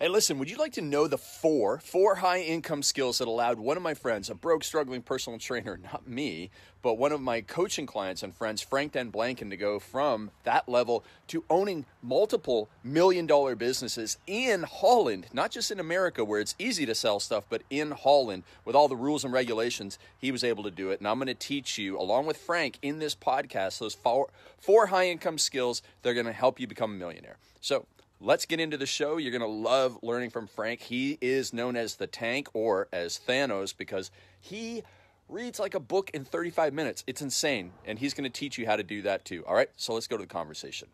Hey, listen, would you like to know the four, four high income skills that allowed one of my friends, a broke, struggling personal trainer, not me, but one of my coaching clients and friends, Frank Den Blanken, to go from that level to owning multiple million dollar businesses in Holland, not just in America where it's easy to sell stuff, but in Holland with all the rules and regulations, he was able to do it. And I'm going to teach you, along with Frank, in this podcast, those four, four high income skills that are going to help you become a millionaire. So, Let's get into the show. You're going to love learning from Frank. He is known as the Tank or as Thanos because he reads like a book in 35 minutes. It's insane. And he's going to teach you how to do that too. All right, so let's go to the conversation.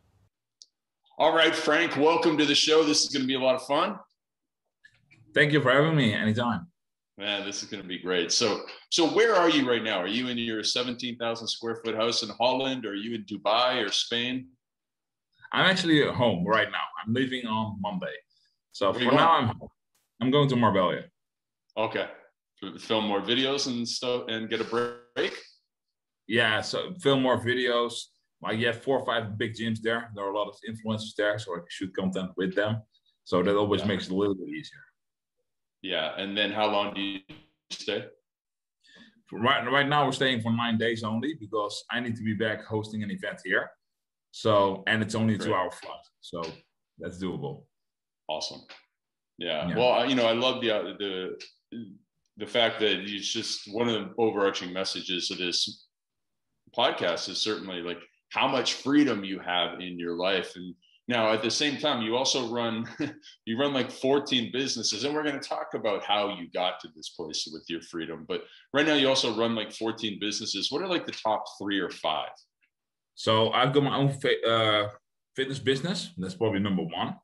All right, Frank, welcome to the show. This is going to be a lot of fun. Thank you for having me anytime. Man, this is going to be great. So, so where are you right now? Are you in your 17,000 square foot house in Holland? Or are you in Dubai or Spain? I'm actually at home right now. I'm leaving on Monday. So for now, I'm I'm going to Marbella. Okay. Film more videos and stuff and get a break? Yeah, so film more videos. Like you have four or five big gyms there. There are a lot of influencers there, so I shoot content with them. So that always yeah. makes it a little bit easier. Yeah, and then how long do you stay? Right, right now we're staying for nine days only because I need to be back hosting an event here. So, and it's only a two hour flight. So that's doable. Awesome. Yeah. yeah. Well, you know, I love the, uh, the, the fact that it's just one of the overarching messages of this podcast is certainly like how much freedom you have in your life. And now at the same time, you also run, you run like 14 businesses and we're going to talk about how you got to this place with your freedom. But right now you also run like 14 businesses. What are like the top three or five? So I've got my own uh, fitness business. That's probably number one.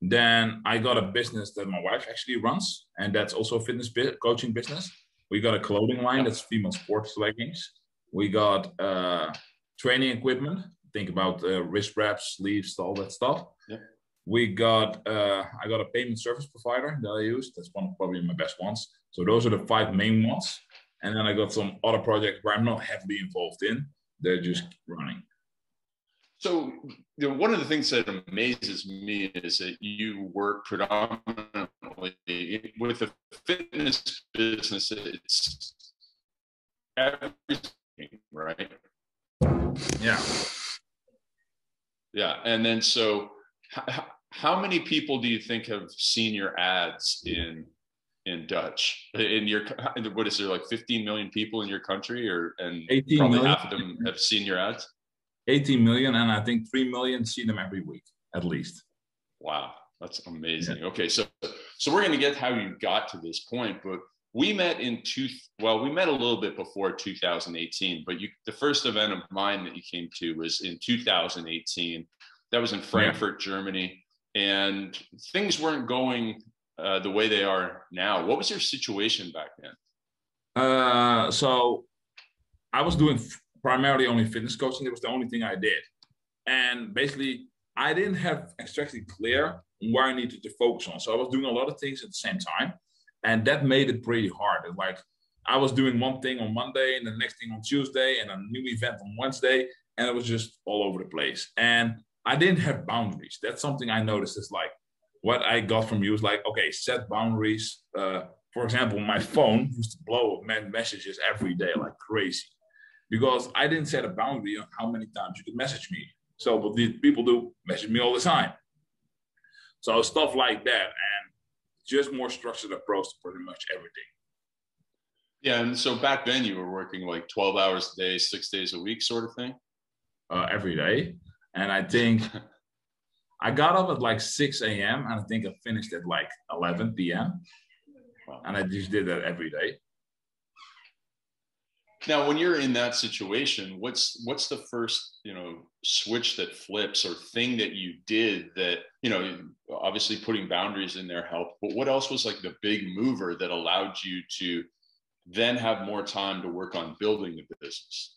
Then I got a business that my wife actually runs, and that's also a fitness coaching business. We got a clothing line that's female sports leggings. We got uh, training equipment. Think about uh, wrist wraps, sleeves, all that stuff. We got uh, I got a payment service provider that I use. That's one of probably my best ones. So those are the five main ones. And then I got some other projects where I'm not heavily involved in they're just running. So, you know, one of the things that amazes me is that you work predominantly with the fitness business. It's everything, right? Yeah. Yeah. And then, so how, how many people do you think have seen your ads in in Dutch. In your what is there like 15 million people in your country, or and probably million. half of them have seen your ads. 18 million, and I think three million see them every week at least. Wow, that's amazing. Yeah. Okay, so so we're going to get how you got to this point, but we met in two. Well, we met a little bit before 2018, but you the first event of mine that you came to was in 2018. That was in Frankfurt, yeah. Germany, and things weren't going uh, the way they are now. What was your situation back then? Uh, so I was doing primarily only fitness coaching. It was the only thing I did. And basically, I didn't have exactly clear where I needed to focus on. So I was doing a lot of things at the same time. And that made it pretty hard. like I was doing one thing on Monday and the next thing on Tuesday and a new event on Wednesday. And it was just all over the place. And I didn't have boundaries. That's something I noticed is like what I got from you was like, okay, set boundaries. Uh, for example, my phone used to blow up messages every day like crazy because I didn't set a boundary on how many times you could message me. So what did people do? Message me all the time. So stuff like that, and just more structured approach to pretty much everything. Yeah, and so back then you were working like twelve hours a day, six days a week, sort of thing. Uh, every day, and I think I got up at like 6 a.m. and I think I finished at like 11 p.m. And I just did that every day. Now, when you're in that situation, what's what's the first you know switch that flips or thing that you did that you know obviously putting boundaries in there helped, but what else was like the big mover that allowed you to then have more time to work on building the business?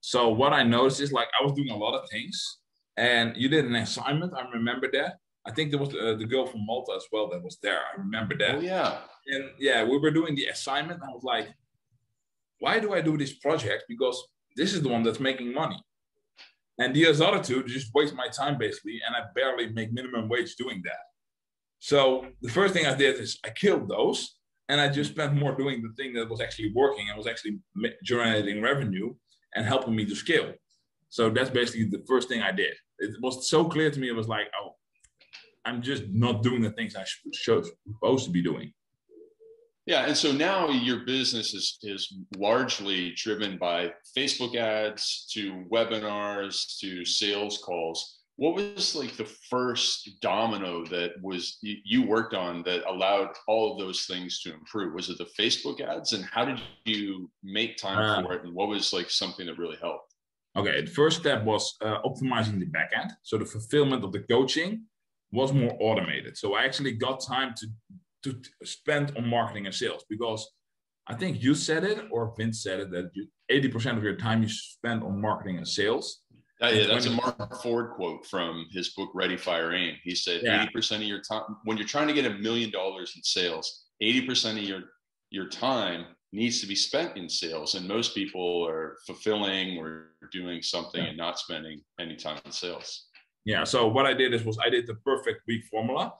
So what I noticed is like I was doing a lot of things, and you did an assignment. I remember that. I think there was uh, the girl from Malta as well that was there. I remember that. Oh yeah. And yeah, we were doing the assignment. I was like, why do I do this project? Because this is the one that's making money. And the other two just waste my time basically, and I barely make minimum wage doing that. So the first thing I did is I killed those and I just spent more doing the thing that was actually working and was actually generating revenue and helping me to scale. So that's basically the first thing I did. It was so clear to me. It was like, oh, I'm just not doing the things I should supposed to be doing. Yeah, and so now your business is is largely driven by Facebook ads to webinars to sales calls. What was like the first domino that was you worked on that allowed all of those things to improve? Was it the Facebook ads, and how did you make time uh, for it? And what was like something that really helped? Okay, the first step was uh, optimizing the backend, so the fulfillment of the coaching was more automated. So I actually got time to to spend on marketing and sales because I think you said it or Vince said it that you, 80% of your time you spend on marketing and sales. Uh, yeah, that's a Mark Ford quote from his book Ready Fire Aim. He said yeah. 80% of your time when you're trying to get a million dollars in sales, 80% of your your time needs to be spent in sales and most people are fulfilling or doing something yeah. and not spending any time in sales. Yeah, so what I did is was I did the perfect week formula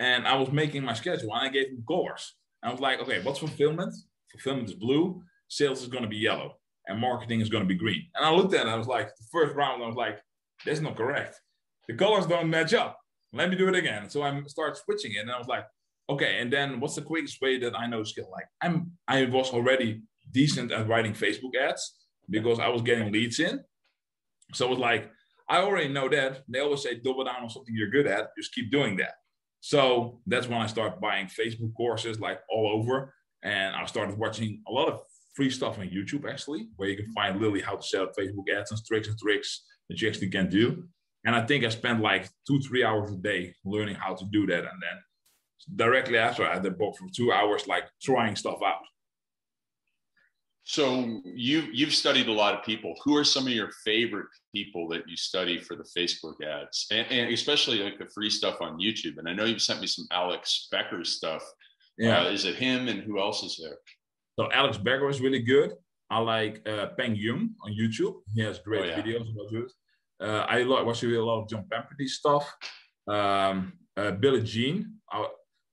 and I was making my schedule and I gave them colors. I was like, okay, what's fulfillment? Fulfillment is blue, sales is going to be yellow, and marketing is going to be green. And I looked at it, I was like, the first round, I was like, that's not correct. The colors don't match up. Let me do it again. So I started switching it, and I was like, okay. And then what's the quickest way that I know skill? Like I'm, I was already decent at writing Facebook ads because I was getting leads in. So it was like, I already know that. They always say double down on something you're good at. Just keep doing that. So that's when I started buying Facebook courses like all over. And I started watching a lot of free stuff on YouTube actually, where you can find literally how to set up Facebook ads and tricks and tricks that you actually can do. And I think I spent like two, three hours a day learning how to do that. And then directly after I had the book for two hours, like trying stuff out. So you you've studied a lot of people. Who are some of your favorite people that you study for the Facebook ads, and, and especially like the free stuff on YouTube? And I know you've sent me some Alex Becker stuff. Yeah, uh, is it him and who else is there? So Alex Becker is really good. I like uh, Peng Joon on YouTube. He has great oh, yeah. videos about it. Uh, I like watching a lot of John Penberthy stuff. Um, uh, Billy Gene. I,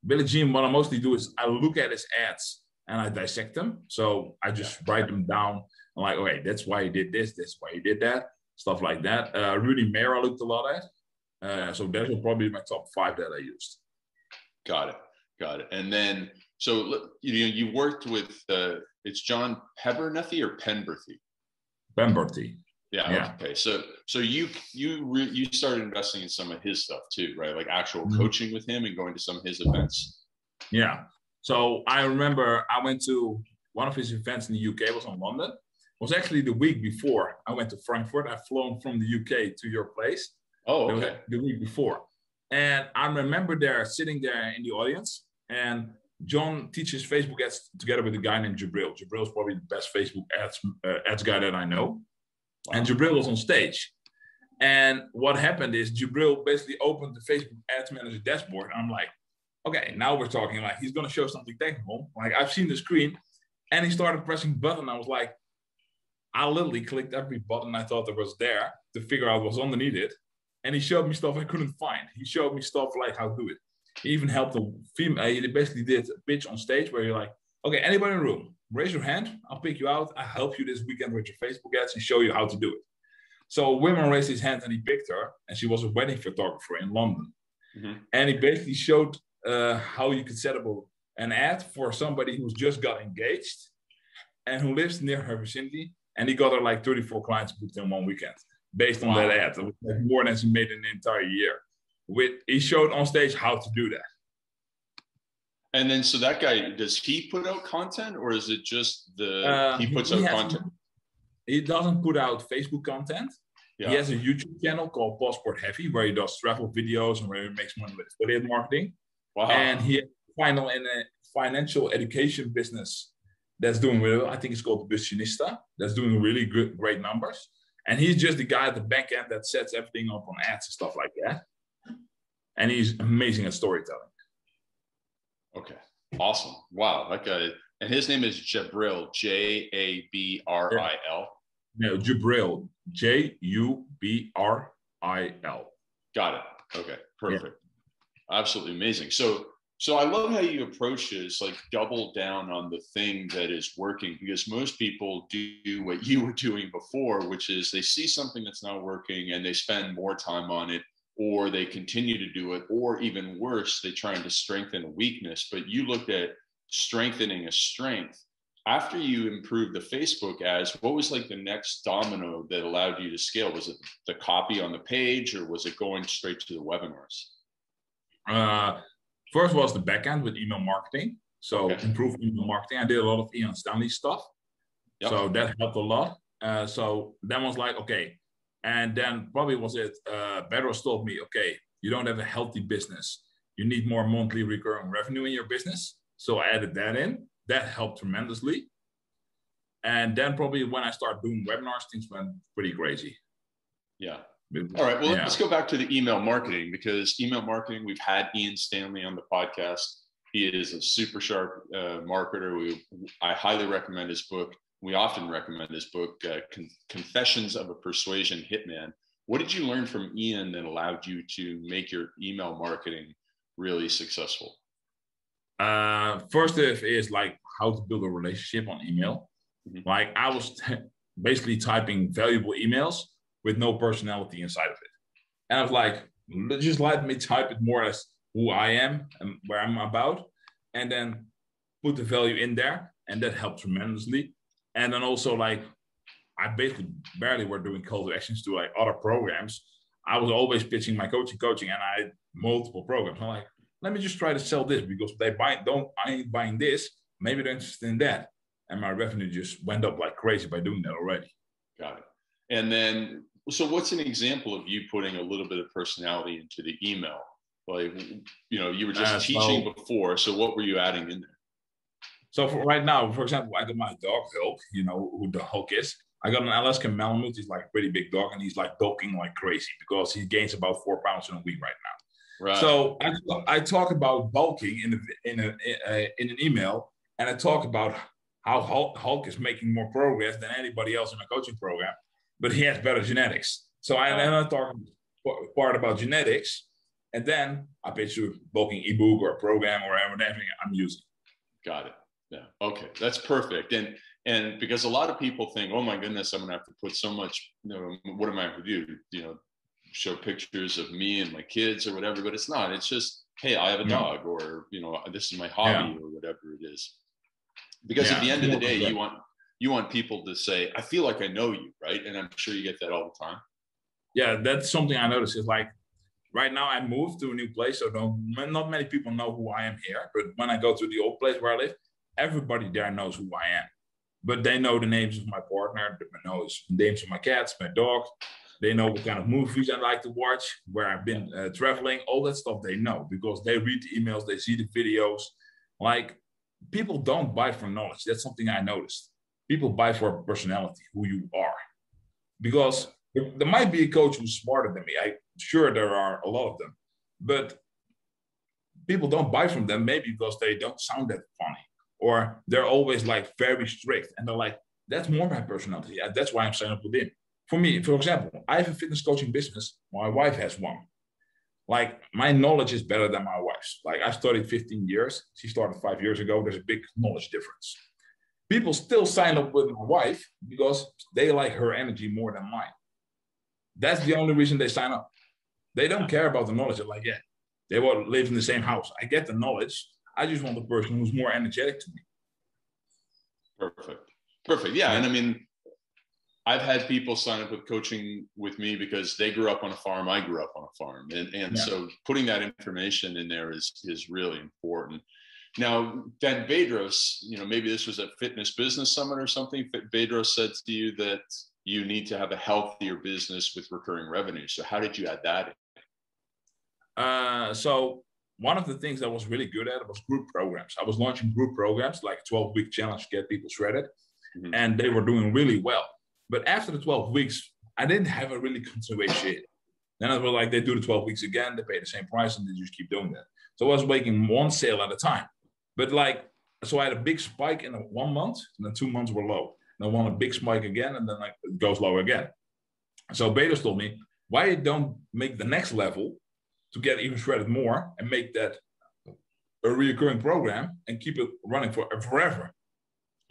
Billy Gene, What I mostly do is I look at his ads and I dissect them. So I just write them down. I'm like, okay, that's why he did this, that's why he did that, stuff like that. Uh, Rudy Mawer, I looked a lot at. Uh, so those are probably my top five that I used. Got it. Got it. And then, so you know, you worked with uh, it's John Pemberthy or Penberthy. Penberthy. Yeah, yeah. Okay. So so you you re, you started investing in some of his stuff too, right? Like actual mm-hmm. coaching with him and going to some of his events. Yeah. So I remember I went to one of his events in the UK. It was in London. It was actually the week before I went to Frankfurt. I've flown from the UK to your place. Oh, okay. The week before. And I remember there sitting there in the audience, and John teaches Facebook ads together with a guy named Jubril. Jubril is probably the best Facebook ads uh, ads guy that I know. Wow. And Jubril was on stage. And what happened is Jubril basically opened the Facebook Ads Manager dashboard. I'm like, okay, now we're talking like he's going to show something technical. Like I've seen the screen and he started pressing button. I was like, I literally clicked every button I thought there was there to figure out what's underneath it. And he showed me stuff I couldn't find. He showed me stuff like how to do it. He even helped the female. He basically did a pitch on stage where you're like, okay, anybody in the room, raise your hand. I'll pick you out. I'll help you this weekend with your Facebook ads and show you how to do it. So a woman raised his hand and he picked her, and she was a wedding photographer in London. Mm-hmm. And he basically showed uh, how you could set up an ad for somebody who's just got engaged and who lives near her vicinity. And he got her like 34 clients booked in one weekend based on wow. that ad. It was like more than she made in the entire year. With he showed on stage how to do that. And then, so that guy, does he put out content, or is it just the uh, he puts he out content? He doesn't put out Facebook content. Yeah. He has a YouTube channel called Passport Heavy, where he does travel videos and where he makes money with affiliate marketing. Wow. And he final in a financial education business that's doing well. I think it's called Bussionista. That's doing really good, great numbers. And he's just the guy at the back end that sets everything up on ads and stuff like that. And he's amazing at storytelling. Okay. Awesome. Wow. That guy. And his name is Jabril, J A B R I L. No, Jubril, J U B R I L. Got it. Okay. Perfect. absolutely amazing. So so I love how you approach this, like double down on the thing that is working, because most people do what you were doing before, which is they see something that's not working and they spend more time on it, or they continue to do it, or even worse, they're trying to strengthen a weakness. But you looked at strengthening a strength. After you improved the Facebook ads, what was like the next domino that allowed you to scale? Was it the copy on the page, or was it going straight to the webinars? Uh, First was the backend with email marketing. So okay. improve email marketing. I did a lot of Ian Stanley stuff. Yep. So that helped a lot. Uh, so then was like, okay. And then probably was it, uh, Bedros told me, okay, you don't have a healthy business. You need more monthly recurring revenue in your business. So I added that in. That helped tremendously. And then probably when I started doing webinars, things went pretty crazy. Yeah. All right. Well, yeah. let's go back to the email marketing because email marketing, we've had Ian Stanley on the podcast. He is a super sharp uh, marketer. We, I highly recommend his book. We often recommend this book, uh, Con- Confessions of a Persuasion Hitman. What did you learn from Ian that allowed you to make your email marketing really successful? Uh, first is like how to build a relationship on email. Mm-hmm. Like I was t- basically typing valuable emails with no personality inside of it. And I was like, just let me type it more as who I am and where I'm about, and then put the value in there. And that helped tremendously. And then also like I basically barely were doing call to actions to like other programs. I was always pitching my coaching, coaching, and I had multiple programs. I'm like, let me just try to sell this because they buy don't I ain't buying this. Maybe they're interested in that. And my revenue just went up like crazy by doing that already. Got it. And then so what's an example of you putting a little bit of personality into the email like you know you were just uh, teaching so, before so what were you adding in there so for right now for example i got my dog hulk you know who the hulk is i got an alaskan malamute he's like a pretty big dog and he's like bulking like crazy because he gains about four pounds in a week right now right so i, I talk about bulking in, a, in, a, in an email and i talk about how hulk, hulk is making more progress than anybody else in my coaching program but he has better genetics. So I then I talk part about genetics, and then I pitch you a bulking ebook or a program or whatever I'm using. Got it. Yeah. Okay, that's perfect. And and because a lot of people think, oh my goodness, I'm gonna have to put so much. You know, what am I going to do? You know, show pictures of me and my kids or whatever. But it's not. It's just, hey, I have a dog, or you know, this is my hobby, yeah. or whatever it is. Because yeah. at the end of the day, you want you want people to say, I feel like I know you, right? And I'm sure you get that all the time. Yeah, that's something I notice Is like right now I moved to a new place, so not many people know who I am here. But when I go to the old place where I live, everybody there knows who I am. But they know the names of my partner, they know the names of my cats, my dogs. They know what kind of movies I like to watch, where I've been uh, traveling, all that stuff they know because they read the emails, they see the videos. Like people don't buy from knowledge. That's something I noticed people buy for personality, who you are. Because there might be a coach who's smarter than me. I'm sure there are a lot of them, but people don't buy from them maybe because they don't sound that funny or they're always like very strict and they're like, that's more my personality. That's why I'm signing up with them. For me, for example, I have a fitness coaching business. My wife has one. Like my knowledge is better than my wife's. Like I studied 15 years. She started five years ago. There's a big knowledge difference people still sign up with my wife because they like her energy more than mine. That's the only reason they sign up. They don't care about the knowledge. They're like, yeah, they to live in the same house. I get the knowledge. I just want the person who's more energetic to me. Perfect. Perfect. Yeah. And I mean, I've had people sign up with coaching with me because they grew up on a farm. I grew up on a farm. And, and yeah. so putting that information in there is, is really important. Now, then Bedros, you know, maybe this was a fitness business summit or something. Bedros said to you that you need to have a healthier business with recurring revenue. So, how did you add that? Uh, so, one of the things I was really good at was group programs. I was launching group programs like 12 week challenge to get people shredded, mm-hmm. and they were doing really well. But after the 12 weeks, I didn't have a really continuation. Then I was like, they do the 12 weeks again, they pay the same price, and they just keep doing that. So I was making one sale at a time. But like, so I had a big spike in one month, and then two months were low. And I want a big spike again, and then like it goes low again. So Bedros told me, why don't make the next level to get even shredded more and make that a reoccurring program and keep it running for forever.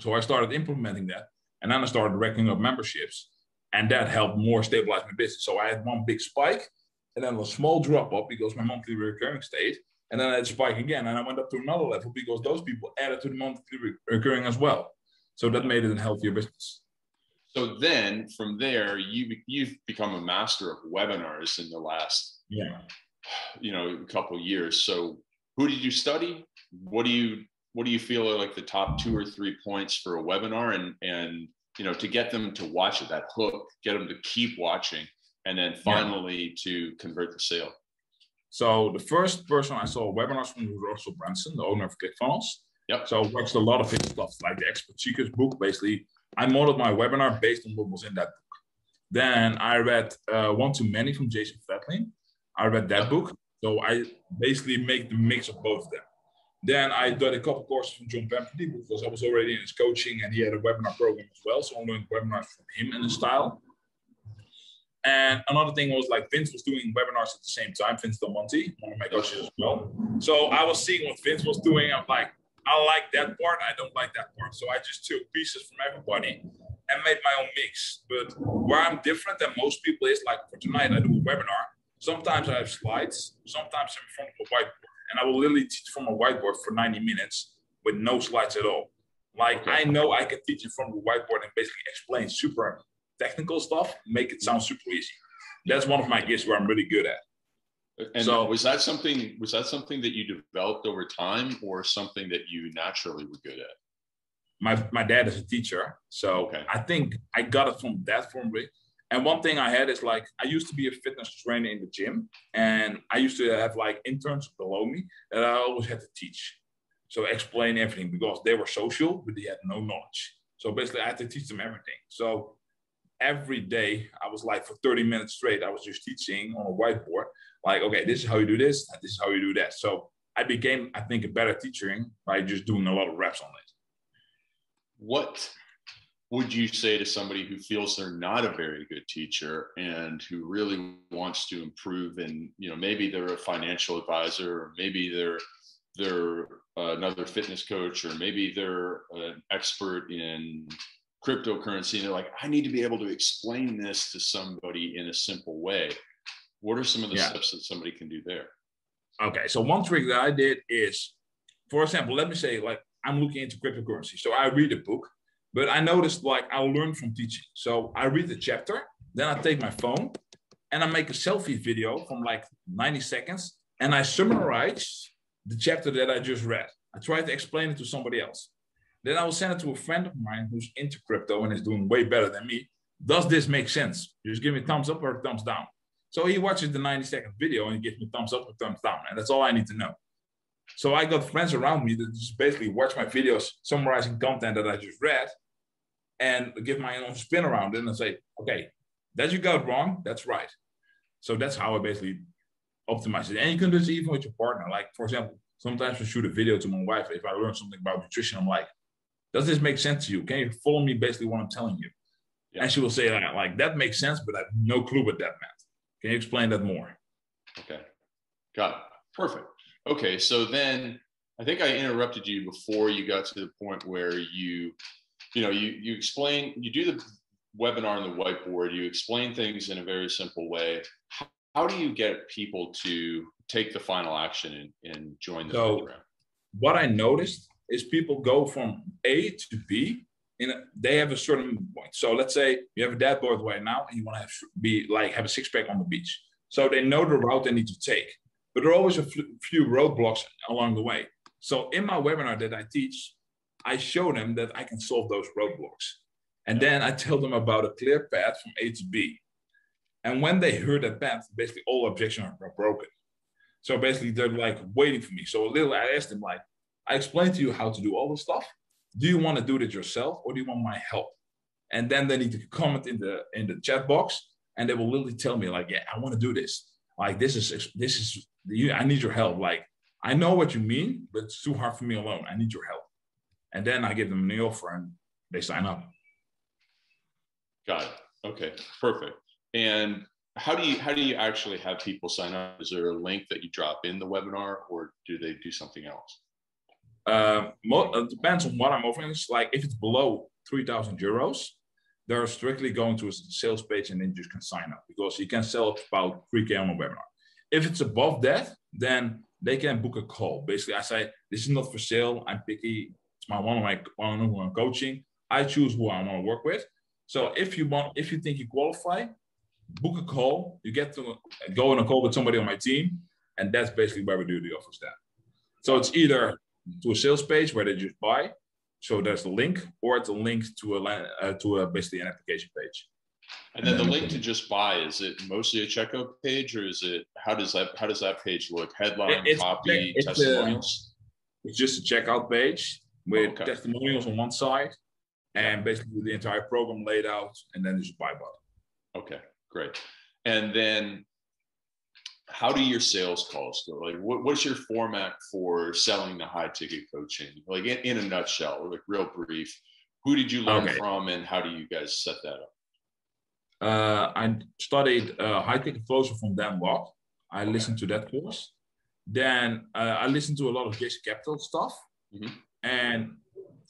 So I started implementing that, and then I started racking up memberships, and that helped more stabilize my business. So I had one big spike, and then a small drop off because my monthly recurring stayed, and then I had a spike again, and I went up to another level because those people added to the monthly recurring as well. So that made it a healthier business. So then from there, you you've become a master of webinars in the last yeah you know a couple years. So who did you study? What do you what do you feel are like the top two or three points for a webinar and and you know to get them to watch it that hook get them to keep watching and then finally yeah. to convert the sale so the first person i saw webinars from was russell brunson the owner of clickfunnels Yep. So watched a lot of his stuff, like the Expert Secrets book. Basically, I modeled my webinar based on what was in that book. Then I read uh, One to Many from Jason Fladlien. I read that book. So I basically make the mix of both of them. Then I did a couple courses from John Penberthy because I was already in his coaching and he had a webinar program as well. So I learned webinars from him and his style. And another thing was like Vince was doing webinars at the same time, Vince Del Monte, one of my coaches as well. So I was seeing what Vince was doing. I'm like, I like that part. I don't like that part. So I just took pieces from everybody and made my own mix. But where I'm different than most people is like for tonight, I do a webinar. Sometimes I have slides, sometimes I'm in front of a whiteboard. And I will literally teach from a whiteboard for 90 minutes with no slides at all. Like okay. I know I can teach in front of a whiteboard and basically explain super technical stuff, make it sound mm-hmm. super easy. That's one of my gifts where I'm really good at. And so, was that something was that something that you developed over time or something that you naturally were good at? My my dad is a teacher, so okay. I think I got it from that from. And one thing I had is like I used to be a fitness trainer in the gym, and I used to have like interns below me that I always had to teach. So explain everything because they were social, but they had no knowledge. So basically, I had to teach them everything. So every day, I was like for 30 minutes straight, I was just teaching on a whiteboard like, okay, this is how you do this, and this is how you do that. So I became, I think, a better teacher by just doing a lot of reps on it. What would you say to somebody who feels they're not a very good teacher and who really wants to improve and you know maybe they're a financial advisor or maybe they're they're uh, another fitness coach or maybe they're an expert in cryptocurrency and they're like i need to be able to explain this to somebody in a simple way what are some of the yeah. steps that somebody can do there? Okay, so one trick that I did is, for example, let me say like I'm looking into cryptocurrency. So I read a book, but I noticed like I learn from teaching. So I read the chapter, then I take my phone and I make a selfie video from like 90 seconds and I summarize the chapter that I just read. I try to explain it to somebody else. Then I will send it to a friend of mine who's into crypto and is doing way better than me. Does this make sense? Just give me thumbs up or thumbs down. So he watches the 90 second video and he gives me thumbs up or thumbs down. And that's all I need to know. So I got friends around me that just basically watch my videos summarizing content that I just read and give my own spin around it and say, okay, that you got wrong, that's right. So that's how I basically optimize it. And you can do this even with your partner. Like, for example, sometimes I shoot a video to my wife. If I learn something about nutrition, I'm like, does this make sense to you? Can you follow me basically what I'm telling you? Yeah. And she will say, like, like, that makes sense, but I have no clue what that meant. Can you explain that more? Okay, got it. Perfect. Okay, so then I think I interrupted you before you got to the point where you, you know, you you explain, you do the webinar on the whiteboard, you explain things in a very simple way. How, how do you get people to take the final action and, and join the so, program? What I noticed is people go from A to B in a, they have a certain point. So let's say you have a dad board right now and you want to have be like have a six pack on the beach. So they know the route they need to take, but there are always a few roadblocks along the way. So in my webinar that I teach, I show them that I can solve those roadblocks. And then I tell them about a clear path from A to B. And when they heard that path, basically all objections are broken. So basically they're like waiting for me. So a little I asked them like, I explained to you how to do all this stuff do you want to do it yourself or do you want my help? And then they need to comment in the in the chat box, and they will literally tell me like, yeah, I want to do this. Like this is this is I need your help. Like I know what you mean, but it's too hard for me alone. I need your help. And then I give them the offer, and they sign up. Got it. Okay, perfect. And how do you how do you actually have people sign up? Is there a link that you drop in the webinar, or do they do something else? Uh, it depends on what I'm offering. It's like if it's below three thousand euros, they're strictly going to a sales page and then you can sign up because you can sell about 3k on a webinar. If it's above that, then they can book a call. Basically, I say this is not for sale. I'm picky. It's my one on my one on one coaching. I choose who I want to work with. So if you want, if you think you qualify, book a call. You get to go on a call with somebody on my team, and that's basically where we do the offers. That. So it's either to a sales page where they just buy. So there's a link, or it's a link to a uh, to a basically an application page. And then the link to just buy is it mostly a checkout page, or is it how does that how does that page look? Headline, it's, copy, it's testimonials. A, it's just a checkout page with okay. testimonials on one side, and basically the entire program laid out, and then there's a buy button. Okay, great. And then how do your sales calls go? Like, what, what's your format for selling the high ticket coaching? Like, in, in a nutshell, like real brief. Who did you learn okay. from, and how do you guys set that up? Uh, I studied uh, high ticket closer from Dan Watt. I okay. listened to that course. Then uh, I listened to a lot of Jason Capital stuff, mm-hmm. And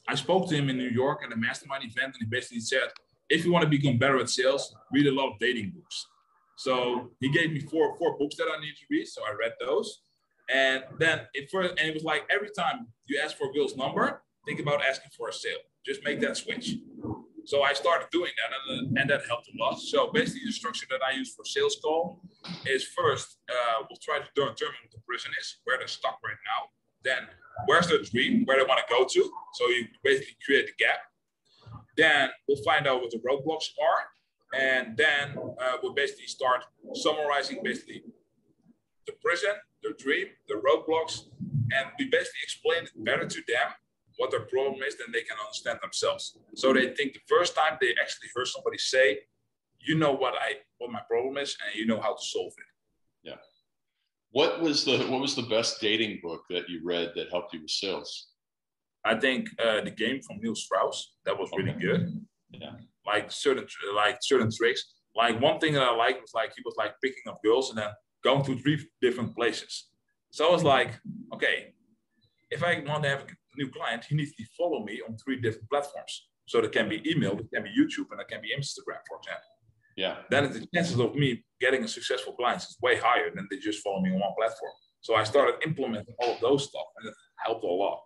I spoke to him in New York at a mastermind event, and he basically said, "If you want to become better at sales, read a lot of dating books." So he gave me four four books that I need to read. So I read those. And then it first and it was like every time you ask for a girl's number, think about asking for a sale. Just make that switch. So I started doing that and, and that helped a lot. So basically the structure that I use for sales call is first uh, we'll try to determine what the person is, where they're stuck right now. Then where's their dream, where they want to go to. So you basically create the gap. Then we'll find out what the roadblocks are and then uh, we basically start summarizing basically the present, the dream, the roadblocks, and we basically explain it better to them what their problem is than they can understand themselves. So they think the first time they actually heard somebody say, you know what I what my problem is and you know how to solve it. What was the what was the best dating book that you read that helped you with sales? I think uh, the game from Neil Strauss that was really okay. good. Yeah like certain like certain tricks. Like one thing that I liked was like he was like picking up girls and then going to three different places. So I was like, okay, if I want to have a new client, he needs to follow me on three different platforms. So there can be email, it can be YouTube, and it can be Instagram, for example. Yeah. Then the chances of me getting a successful client is way higher than they just follow me on one platform. So I started implementing all of those stuff, and it helped a lot.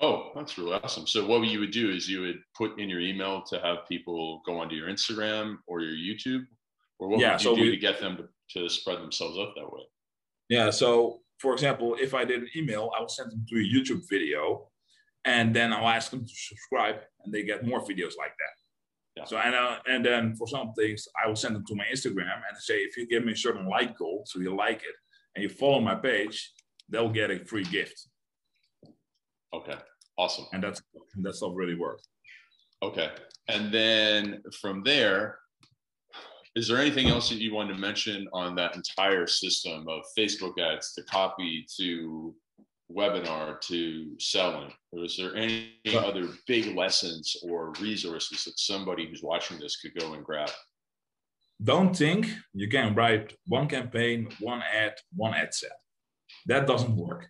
Oh, that's really awesome. So what you would do is you would put in your email to have people go onto your Instagram or your YouTube, or what yeah, would you so do we, to get them to, to spread themselves up that way? Yeah. So for example, if I did an email, I will send them to a YouTube video, and then I'll ask them to subscribe, and they get more videos like that. Yeah. So and uh, and then for some things, I will send them to my Instagram and say, if you give me a certain like goal, so you like it, and you follow my page, they'll get a free gift. Okay, awesome. And that's that's all really worked. Okay, and then from there, is there anything else that you wanted to mention on that entire system of Facebook ads to copy to webinar to selling? Or is there any other big lessons or resources that somebody who's watching this could go and grab? Don't think you can write one campaign, one ad, one ad set. That doesn't work.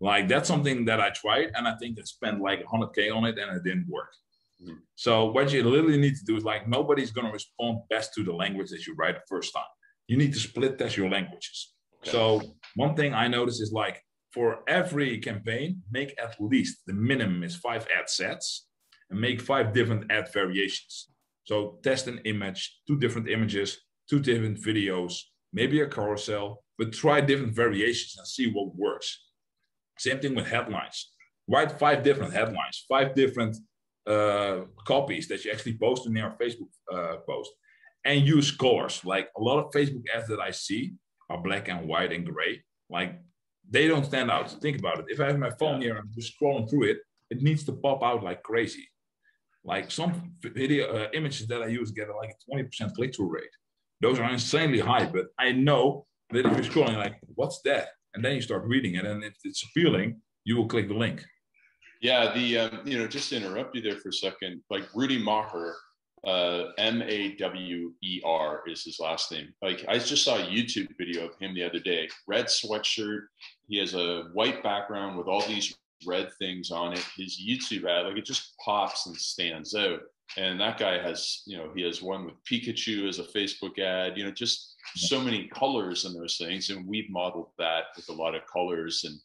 Like that's something that I tried and I think I spent like 100K on it and it didn't work. Mm-hmm. So what you literally need to do is like nobody's going to respond best to the language that you write the first time. You need to split test your languages. Okay. So one thing I noticed is like for every campaign, make at least the minimum is five ad sets and make five different ad variations. So test an image, two different images, two different videos, maybe a carousel, but try different variations and see what works. Same thing with headlines. Write five different headlines, five different uh, copies that you actually post in your Facebook uh, post, and use colors. Like a lot of Facebook ads that I see are black and white and gray. Like they don't stand out. Think about it. If I have my phone here and I'm just scrolling through it, it needs to pop out like crazy. Like some video uh, images that I use get like a 20% click through rate. Those are insanely high, but I know that if you're scrolling, like, what's that? and then you start reading it and if it's appealing you will click the link yeah the um, you know just to interrupt you there for a second like rudy mawer Uh, M A W E R is his last name. Like I just saw a YouTube video of him the other day. Red sweatshirt. He has a white background with all these red things on it. His YouTube ad, like it just pops and stands out. And that guy has, you know, he has one with Pikachu as a Facebook ad. You know, just so many colors in those things, and we've modeled that with a lot of colors and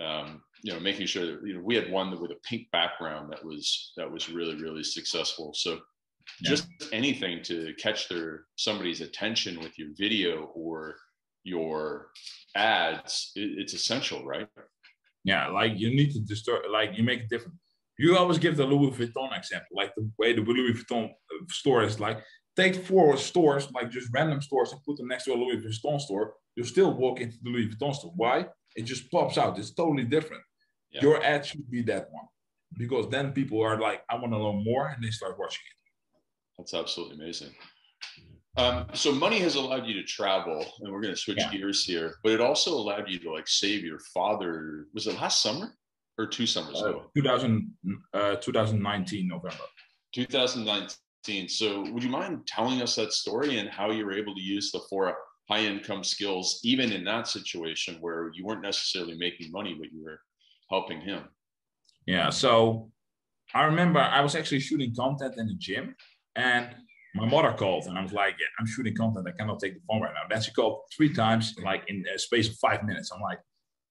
um, you know making sure that you know we had one with a pink background that was that was really really successful. So yeah. just anything to catch their somebody's attention with your video or your ads, it, it's essential, right? Yeah, like you need to distort, like you make it different. You always give the Louis Vuitton example, like the way the Louis Vuitton uh, store is like take four stores, like just random stores, and put them next to a Louis Vuitton store, you still walk into the Louis Vuitton store. Why? It just pops out. It's totally different. Yeah. Your ad should be that one because then people are like, I want to learn more, and they start watching it. That's absolutely amazing. Um, so money has allowed you to travel, and we're going to switch yeah. gears here, but it also allowed you to like save your father. Was it last summer or two summers uh, ago? 2000, uh, 2019 November. 2019 so, would you mind telling us that story and how you were able to use the four high income skills, even in that situation where you weren't necessarily making money, but you were helping him? Yeah. So, I remember I was actually shooting content in the gym, and my mother called, and I was like, yeah, "I'm shooting content. I cannot take the phone right now." Then she called three times, like in a space of five minutes. I'm like,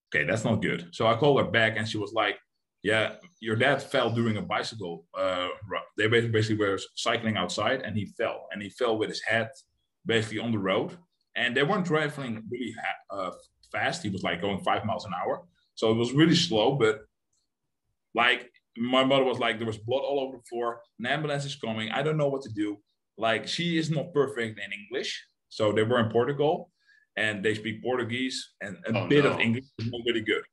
"Okay, that's not good." So I called her back, and she was like, yeah, your dad fell during a bicycle. Uh, they basically were cycling outside and he fell, and he fell with his head basically on the road. And they weren't traveling really uh, fast. He was like going five miles an hour, so it was really slow. But like my mother was like, there was blood all over the floor. An ambulance is coming. I don't know what to do. Like she is not perfect in English, so they were in Portugal, and they speak Portuguese and a oh, bit no. of English, but not really good.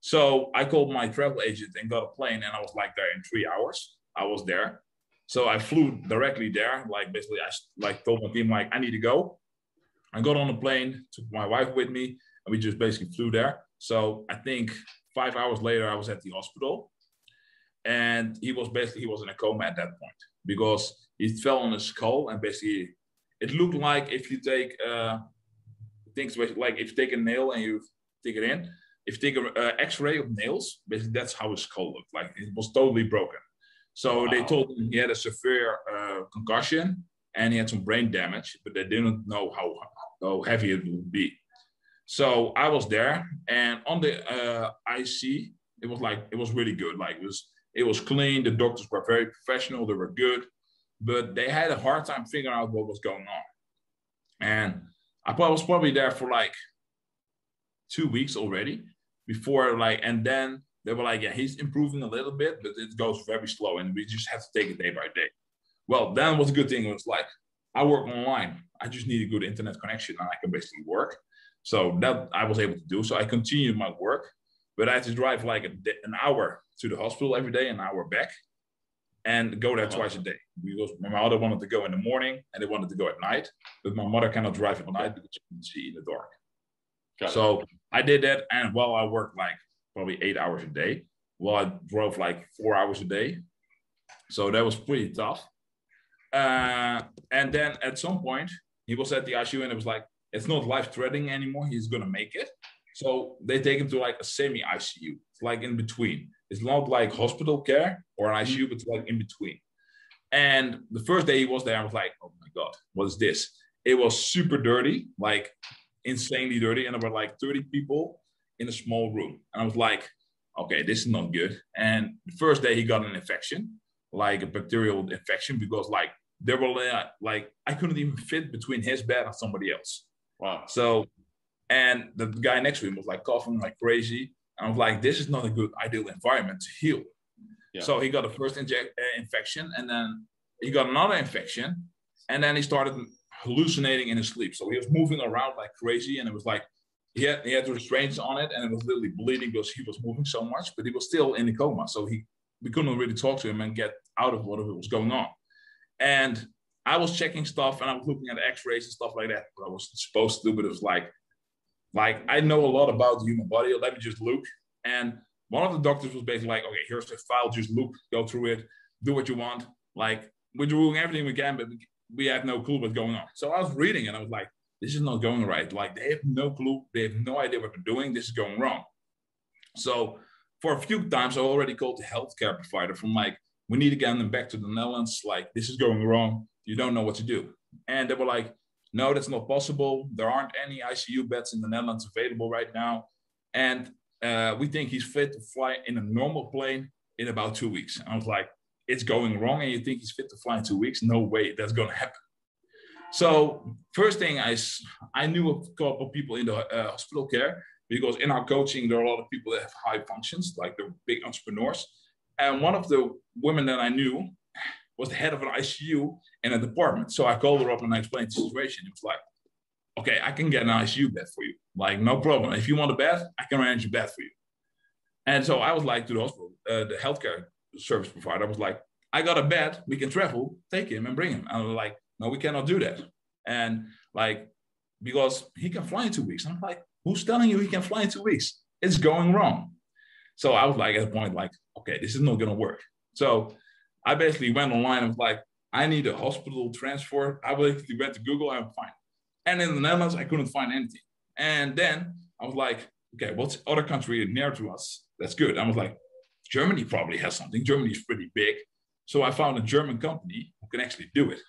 So I called my travel agent and got a plane, and I was like there in three hours. I was there. So I flew directly there. Like basically, I like told my team like I need to go. I got on the plane, took my wife with me, and we just basically flew there. So I think five hours later, I was at the hospital, and he was basically he was in a coma at that point because he fell on his skull, and basically it looked like if you take uh, things like if you take a nail and you stick it in, if you take an uh, X-ray of nails, basically that's how his skull looked like. It was totally broken. So wow. they told him he had a severe uh, concussion and he had some brain damage, but they didn't know how how heavy it would be. So I was there, and on the uh, IC, it was like it was really good. Like it was it was clean. The doctors were very professional. They were good, but they had a hard time figuring out what was going on. And I was probably there for like two weeks already before like and then they were like yeah he's improving a little bit but it goes very slow and we just have to take it day by day. Well then was a good thing it was like i work online. I just need a good internet connection and i can basically work. So that i was able to do. So i continued my work but i had to drive like a, an hour to the hospital every day an hour back and go there twice a day because my mother wanted to go in the morning and they wanted to go at night but my mother cannot drive at night because she can see in the dark so I did that, and while I worked like probably eight hours a day, while I drove like four hours a day. So that was pretty tough. Uh, and then at some point, he was at the ICU, and it was like it's not life threatening anymore. He's gonna make it. So they take him to like a semi ICU. It's like in between. It's not like hospital care or an ICU, but it's like in between. And the first day he was there, I was like, oh my God, what is this? It was super dirty. Like insanely dirty, and there were like 30 people in a small room. And I was like, okay, this is not good. And the first day he got an infection, like a bacterial infection, because like there were uh, like I couldn't even fit between his bed and somebody else. Wow. So, and the guy next to him was like coughing like crazy. And I was like, this is not a good ideal environment to heal. Yeah. So he got a first inject, uh, infection, and then he got another infection, and then he started hallucinating in his sleep. So he was moving around like crazy, and it was like he had he had restraints on it, and it was literally bleeding because he was moving so much. But he was still in a coma, so he we couldn't really talk to him and get out of whatever was going on. And I was checking stuff, and I was looking at X-rays and stuff like that. What I was supposed to do, but it was like, like I know a lot about the human body. Let me just look. And one of the doctors was basically like, okay, here's a file, just look, go through it, do what you want. Like we're doing everything we can, but we, we have no clue what's going on. So I was reading and I was like, this is not going right. Like they have no clue, they have no idea what they're doing. This is going wrong. So for a few times, I already called the healthcare provider from like, we need to get them back to the Netherlands. Like this is going wrong. You don't know what to do. And they were like, no, that's not possible. There aren't any ICU beds in the Netherlands available right now. And uh, we think he's fit to fly in a normal plane in about two weeks. And I was like, it's going wrong and you think he's fit to fly in two weeks? No way, that's going to happen. So first thing I, I knew a couple of people in the uh, hospital care because in our coaching, there are a lot of people that have high functions, like the big entrepreneurs. And one of the women that I knew was the head of an ICU in a department. So I called her up and I explained the situation. It was like, okay, I can get an ICU bed for you. Like, no problem. If you want a bed, I can arrange a bed for you. And so I was like to the hospital, uh, the healthcare service provider, I was like, I got a bed, we can travel, take him and bring him. And I was like, no, we cannot do that. And like, because he can fly in two weeks. I'm like, who's telling you he can fly in two weeks? It's going wrong. So I was like, at a point, like, okay, this is not going to work. So I basically went online and was like, I need a hospital transfer. I basically went to Google and find. And in the Netherlands, I couldn't find anything. And then I was like, okay, what's other country near to us? That's good. I was like, Germany probably has something. Germany is pretty big. So I found a German company who can actually do it.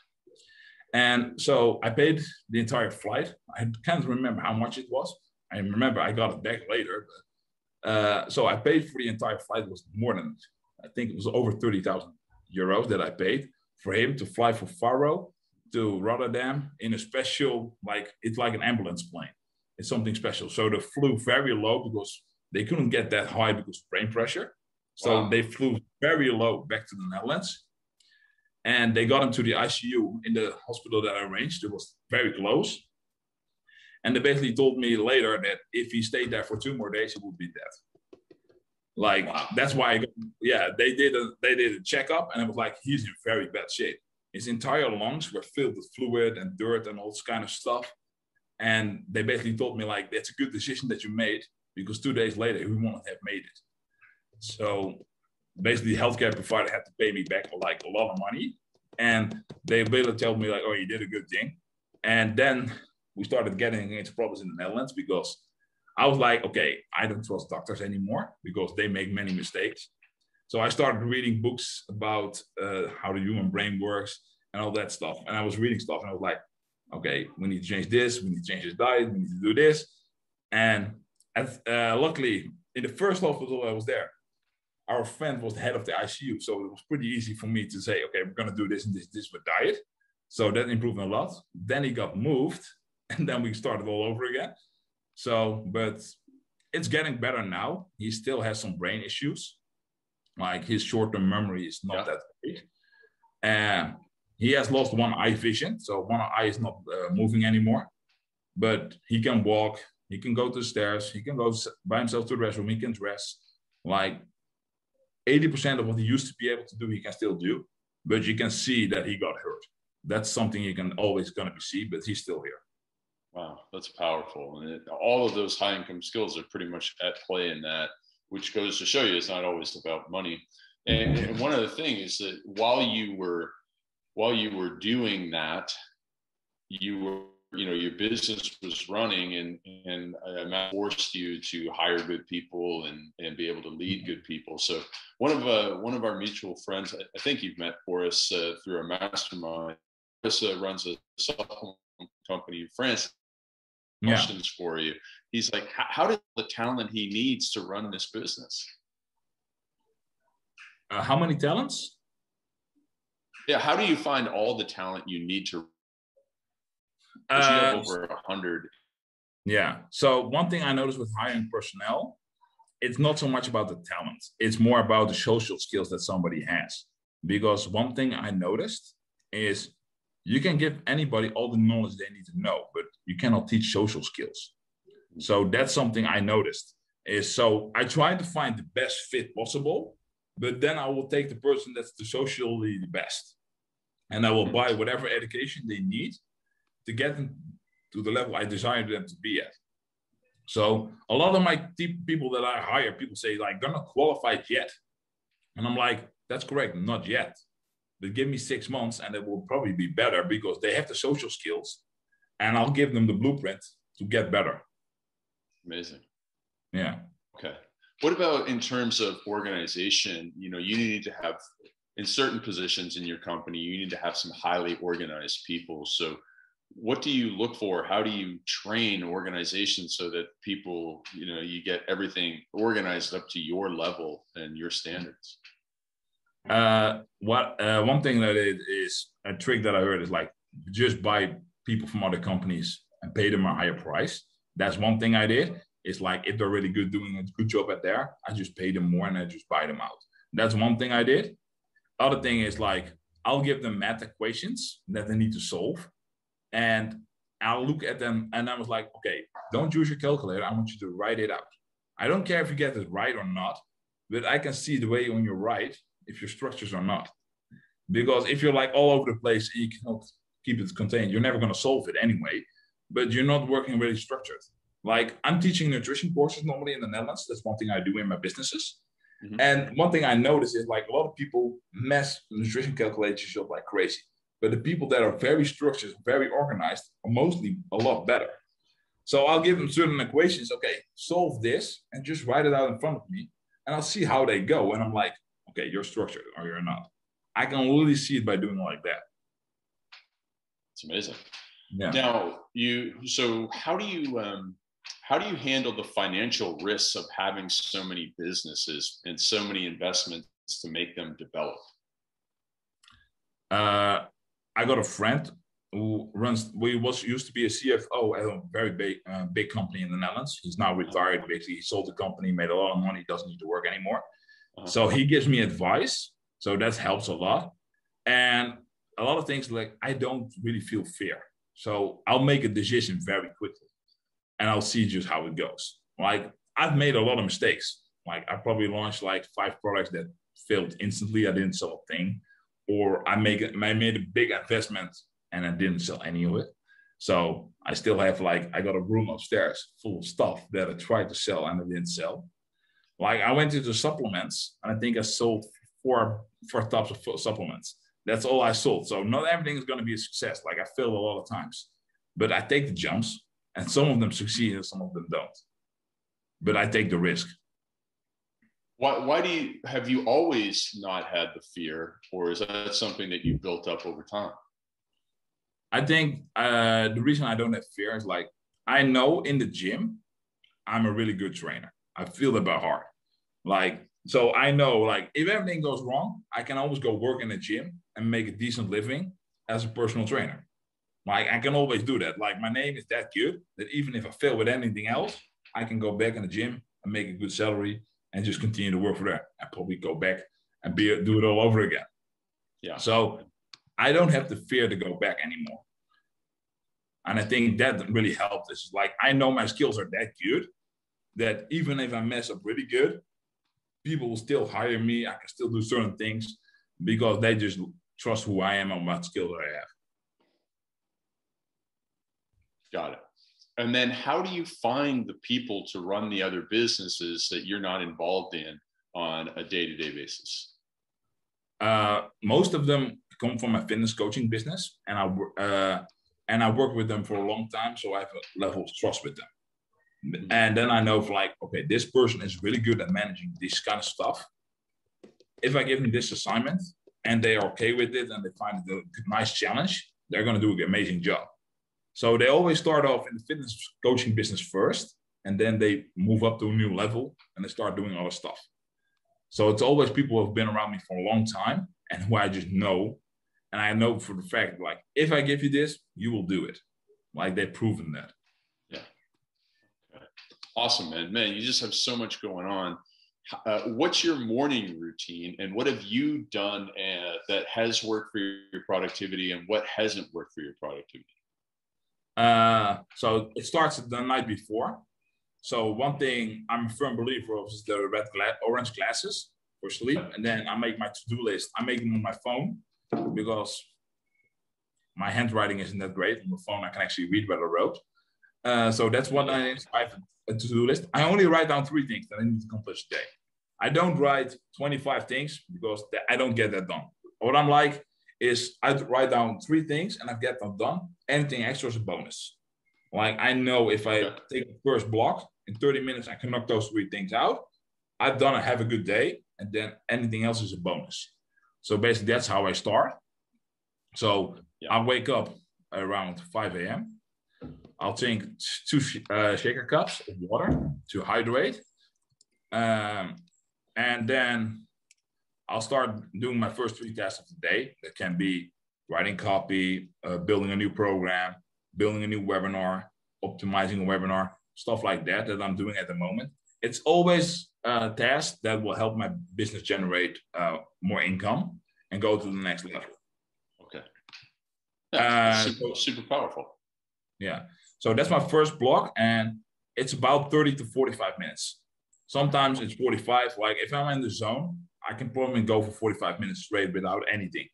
And so I paid the entire flight. I can't remember how much it was. I remember I got it back later. But, uh, so I paid for the entire flight. It was more than, I think it was over 30,000 euros that I paid for him to fly from Faro to Rotterdam in a special, like, it's like an ambulance plane. It's something special. So they flew very low because they couldn't get that high because of brain pressure. So wow. they flew very low back to the Netherlands. And they got him to the ICU in the hospital that I arranged. It was very close. And they basically told me later that if he stayed there for two more days, he would be dead. Like wow. that's why, I, yeah, they did a they did a checkup, and it was like he's in very bad shape. His entire lungs were filled with fluid and dirt and all this kind of stuff. And they basically told me like that's a good decision that you made because two days later he wouldn't have made it. So basically, the healthcare provider had to pay me back like a lot of money, and they basically told me like, "Oh, you did a good thing." And then we started getting into problems in the Netherlands because I was like, okay, I don't trust doctors anymore because they make many mistakes. So I started reading books about uh, how the human brain works and all that stuff. And I was reading stuff and I was like, okay, we need to change this, we need to change this diet, we need to do this. And uh, luckily, in the first hospital I was there, our friend was the head of the ICU. So it was pretty easy for me to say, okay, we're going to do this and this, this with diet. So that improved a lot. Then he got moved and then we started all over again. So, but it's getting better now. He still has some brain issues. Like his short-term memory is not yeah. that great. And he has lost one eye vision. So one eye is not uh, moving anymore. But he can walk. He can go to the stairs. He can go by himself to the restroom. He can dress. Like 80% of what he used to be able to do, he can still do. But you can see that he got hurt. That's something you can always going to see, but he's still here. Wow, that's powerful. And it, all of those high income skills are pretty much at play in that, which goes to show you it's not always about money. And, and one other thing is that while you were while you were doing that, you were you know your business was running and and that forced you to hire good people and and be able to lead good people so one of uh, one of our mutual friends i think you've met Boris uh, through a mastermind Boris uh, runs a supplement company in france questions yeah. for you he's like how does the talent he needs to run this business uh, how many talents yeah how do you find all the talent you need to uh, over a hundred. Yeah. So one thing I noticed with hiring personnel, it's not so much about the talent. It's more about the social skills that somebody has. Because one thing I noticed is you can give anybody all the knowledge they need to know, but you cannot teach social skills. So that's something I noticed. Is so I try to find the best fit possible, but then I will take the person that's the socially the best, and I will buy whatever education they need to get them to the level I desire them to be at. So a lot of my people that I hire, people say like they're not qualified yet, and I'm like, that's correct, not yet, but give me six months and it will probably be better because they have the social skills and I'll give them the blueprint to get better. Amazing. Yeah. Okay. What about in terms of organization? You know, you need to have in certain positions in your company, you need to have some highly organized people. So what do you look for how do you train organizations so that people you know you get everything organized up to your level and your standards uh what uh one thing that it is a trick that i heard is like just buy people from other companies and pay them a higher price that's one thing i did it's like if they're really good doing a good job at there i just pay them more and i just buy them out that's one thing i did other thing is like i'll give them math equations that they need to solve and I'll look at them and I was like, okay, don't use your calculator. I want you to write it out. I don't care if you get it right or not, but I can see the way when you're right if your structures are not. Because if you're like all over the place and you cannot keep it contained, you're never going to solve it anyway. But you're not working really structured. Like I'm teaching nutrition courses normally in the Netherlands. That's one thing I do in my businesses. Mm-hmm. And one thing I notice is like a lot of people mess nutrition calculators up like crazy. But the people that are very structured, very organized, are mostly a lot better. So I'll give them certain equations. Okay, solve this and just write it out in front of me, and I'll see how they go. And I'm like, okay, you're structured or you're not. I can really see it by doing like that. It's amazing. Yeah. Now you. So how do you um, how do you handle the financial risks of having so many businesses and so many investments to make them develop? Uh, I got a friend who runs. We was used to be a CFO at a very big uh, big company in the Netherlands. He's now retired. Basically, he sold the company, made a lot of money, doesn't need to work anymore. So he gives me advice. So that helps a lot. And a lot of things like I don't really feel fear. So I'll make a decision very quickly, and I'll see just how it goes. Like I've made a lot of mistakes. Like I probably launched like five products that failed instantly. I didn't sell a thing or I make I made a big investment and I didn't sell any of it. So I still have like I got a room upstairs full of stuff that I tried to sell and I didn't sell. Like I went into supplements and I think I sold four four types of supplements. That's all I sold. So not everything is going to be a success. Like I failed a lot of times, but I take the jumps and some of them succeed and some of them don't. But I take the risk. Why, why do you have you always not had the fear, or is that something that you built up over time? I think uh, the reason I don't have fear is like I know in the gym, I'm a really good trainer. I feel it by heart. Like, so I know like if everything goes wrong, I can always go work in a gym and make a decent living as a personal trainer. Like I can always do that. Like my name is that good that even if I fail with anything else, I can go back in the gym and make a good salary and just continue to work for that and probably go back and be do it all over again. Yeah. So I don't have the fear to go back anymore. And I think that really helped. It's like I know my skills are that good that even if I mess up really good, people will still hire me. I can still do certain things because they just trust who I am and what skills I have. Got it and then how do you find the people to run the other businesses that you're not involved in on a day-to-day basis uh, most of them come from my fitness coaching business and i uh, and i work with them for a long time so i have a level of trust with them mm-hmm. and then i know like okay this person is really good at managing this kind of stuff if i give them this assignment and they are okay with it and they find it a nice challenge they're going to do an amazing job so they always start off in the fitness coaching business first, and then they move up to a new level and they start doing other stuff. So it's always people who have been around me for a long time and who I just know. And I know for the fact, like, if I give you this, you will do it. Like they've proven that. Awesome, man. Man, you just have so much going on. Uh, what's your morning routine and what have you done uh, that has worked for your productivity and what hasn't worked for your productivity? Uh, so it starts the night before. So one thing I'm a firm believer of is the red gla- orange glasses for sleep, and then I make my to-do list. I make them on my phone because my handwriting isn't that great. On the phone, I can actually read what I wrote. Uh, so that's what I, have a to-do list. I only write down three things that I need to accomplish today. I don't write 25 things because I don't get that done. What I'm like, is I write down three things and I get them done. Anything extra is a bonus. Like I know if I take the first block in 30 minutes, I can knock those three things out. I've done I have a good day, and then anything else is a bonus. So basically, that's how I start. So yeah. I wake up around 5 a.m. I'll drink two uh, shaker cups of water to hydrate. Um, and then I'll start doing my first three tasks of the day. That can be writing copy, uh, building a new program, building a new webinar, optimizing a webinar, stuff like that that I'm doing at the moment. It's always a task that will help my business generate uh, more income and go to the next level. Okay. Yeah, uh, super, super powerful. Yeah. So that's my first block, and it's about 30 to 45 minutes. Sometimes it's 45. Like if I'm in the zone, I can probably go for 45 minutes straight without anything.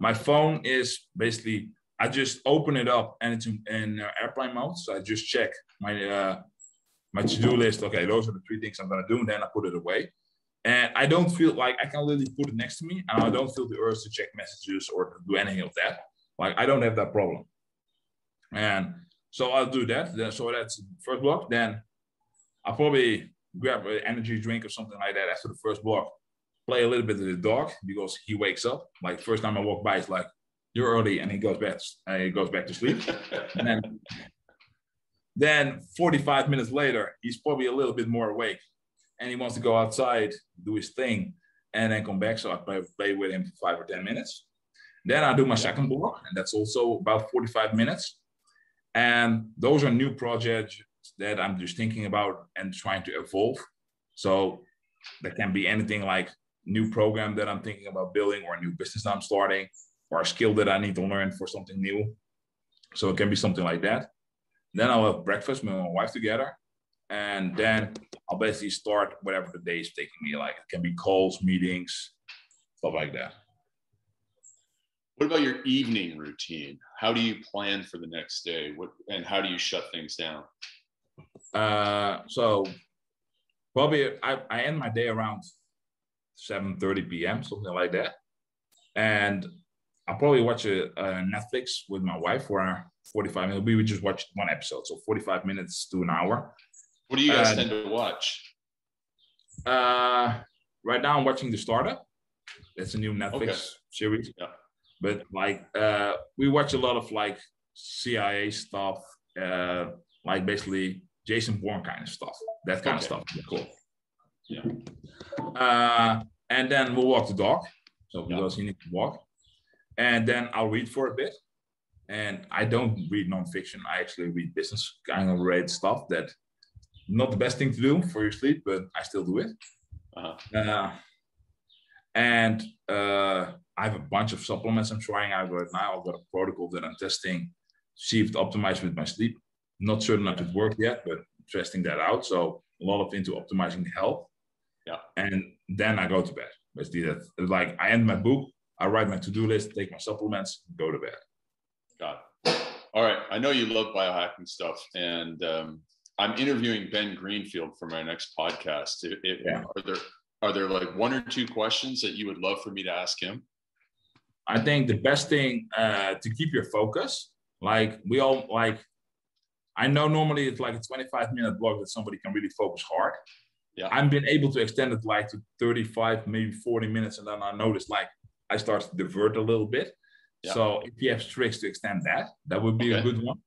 My phone is basically I just open it up and it's in, in uh, airplane mode. So I just check my uh, my to-do list. Okay, those are the three things I'm gonna do, and then I put it away. And I don't feel like I can literally put it next to me, and I don't feel the urge to check messages or do anything of that. Like I don't have that problem. And so I'll do that. Then, so that's first block. Then I'll probably grab an energy drink or something like that after the first block. Play a little bit of the dog because he wakes up. Like first time I walk by, it's like you're early, and he goes back. And he goes back to sleep. and then then 45 minutes later, he's probably a little bit more awake and he wants to go outside, do his thing, and then come back. So I play, play with him for five or 10 minutes. Then I do my second block, and that's also about 45 minutes. And those are new projects that I'm just thinking about and trying to evolve. So that can be anything like new program that I'm thinking about building or a new business I'm starting or a skill that I need to learn for something new. So it can be something like that. Then I'll have breakfast with my wife together. And then I'll basically start whatever the day is taking me. Like it can be calls, meetings, stuff like that. What about your evening routine? How do you plan for the next day? What and how do you shut things down? Uh, so probably I, I end my day around 7 30 p.m., something like that. And I'll probably watch a, a Netflix with my wife for 45 minutes. We would just watch one episode, so 45 minutes to an hour. What do you guys uh, tend to watch? Uh, right now I'm watching The Startup. That's a new Netflix okay. series. Yeah. But like, uh, we watch a lot of like CIA stuff, uh, like basically Jason Bourne kind of stuff, that kind okay. of stuff. Cool. Yeah. Uh, and then we'll walk the dog. So because yeah. he needs to walk. And then I'll read for a bit and I don't read nonfiction. I actually read business kind of read stuff that not the best thing to do for your sleep, but I still do it. Uh-huh. Uh, and uh, I have a bunch of supplements I'm trying out right now. I've got a protocol that I'm testing, see if it optimizes with my sleep. Not certain if it worked yet, but testing that out. So a lot of into optimizing the health. Yeah. And then I go to bed. Basically, that like I end my book, I write my to-do list, take my supplements, go to bed. Got it. All right. I know you love biohacking stuff, and um, I'm interviewing Ben Greenfield for my next podcast. It, it, yeah. Are there are there like one or two questions that you would love for me to ask him? I think the best thing uh, to keep your focus, like we all like, I know normally it's like a 25 minute block that somebody can really focus hard. Yeah. I've been able to extend it like to 35, maybe 40 minutes, and then I noticed like I start to divert a little bit. Yeah. So if you have tricks to extend that, that would be okay. a good one.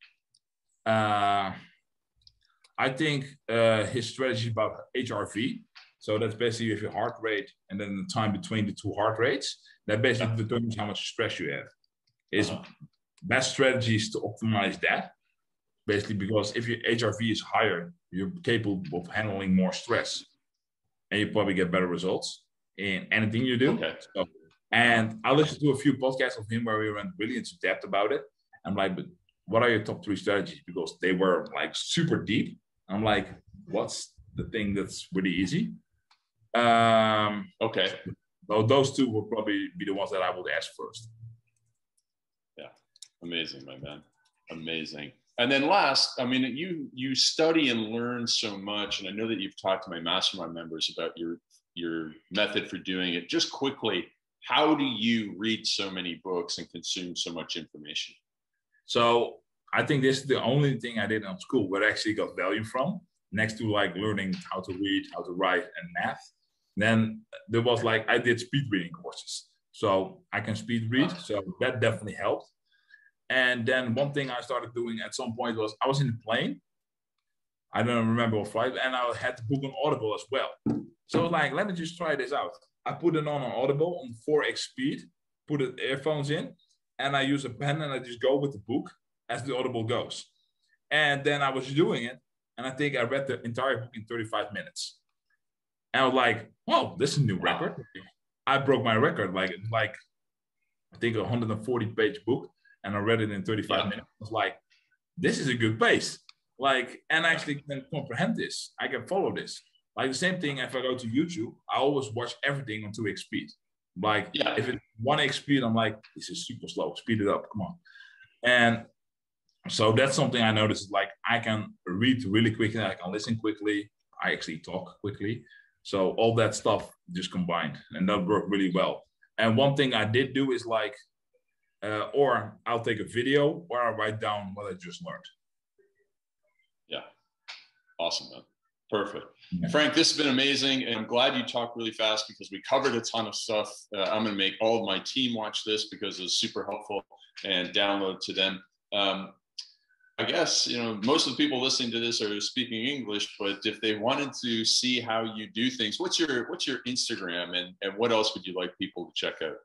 Uh, I think uh, his strategy about HRV. So that's basically if your heart rate and then the time between the two heart rates, that basically determines how much stress you have. Is uh-huh. best strategy is to optimize that. Basically, because if your HRV is higher, you're capable of handling more stress, and you probably get better results in anything you do. Okay. So and I listened to a few podcasts of him where we went really into depth about it. I'm like, but what are your top three strategies? Because they were like super deep. I'm like, what's the thing that's really easy? Um, okay. So those two will probably be the ones that I would ask first. Yeah, amazing, my man, amazing. And then last, I mean, you you study and learn so much, and I know that you've talked to my mastermind members about your your method for doing it. Just quickly, how do you read so many books and consume so much information? So I think this is the only thing I did in school where I actually got value from, next to like learning how to read, how to write, and math. Then there was like I did speed reading courses, so I can speed read. Ah. So that definitely helped. And then one thing I started doing at some point was I was in the plane. I don't remember what flight, and I had to book an Audible as well. So like, let me just try this out. I put it on an Audible on 4x speed, put the earphones in, and I use a pen and I just go with the book as the Audible goes. And then I was doing it, and I think I read the entire book in 35 minutes. And I was like, "Whoa, this is a new record." I broke my record, like like I think a 140 page book, and I read it in 35 yeah. minutes. I was like, "This is a good pace." Like, and I actually can comprehend this. I can follow this. Like the same thing if I go to YouTube, I always watch everything on 2x speed. Like yeah. if it's 1x speed, I'm like, this is super slow. Speed it up. Come on. And so that's something I noticed. Like I can read really quickly, I can listen quickly, I actually talk quickly. So all that stuff just combined, and that worked really well. And one thing I did do is like, uh, or I'll take a video or I write down what I just learned. Yeah, awesome, man. Perfect. Frank, this has been amazing. And I'm glad you talked really fast because we covered a ton of stuff. Uh, I'm going to make all of my team watch this because it's super helpful and download to them. Um, I guess, you know, most of the people listening to this are speaking English, but if they wanted to see how you do things, what's your, what's your Instagram and, and what else would you like people to check out?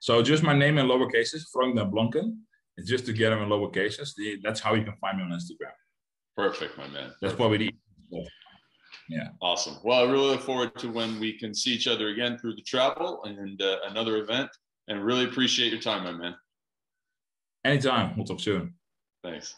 So just my name in lower cases, Frank Blanken. It's just to get them in lower cases. That's how you can find me on Instagram. Perfect, my man. That's what we need. Yeah. Awesome. Well, I really look forward to when we can see each other again through the travel and uh, another event. And really appreciate your time, my man. Anytime. We'll talk soon. Thanks.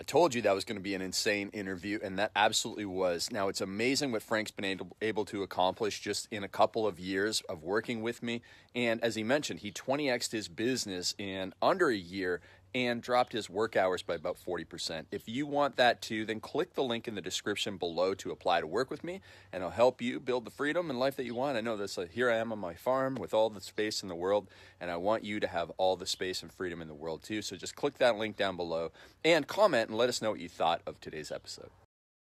I told you that was going to be an insane interview, and that absolutely was. Now, it's amazing what Frank's been able, to accomplish just in a couple of years of working with me. And as he mentioned, he 20xed his business in under a year and dropped his work hours by about 40%. If you want that too, then click the link in the description below to apply to work with me, and I'll help you build the freedom and life that you want. I know this, here I am on my farm with all the space in the world, and I want you to have all the space and freedom in the world too. So just click that link down below and comment and let us know what you thought of today's episode.